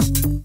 you